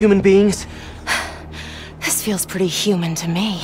human beings? This feels pretty human to me.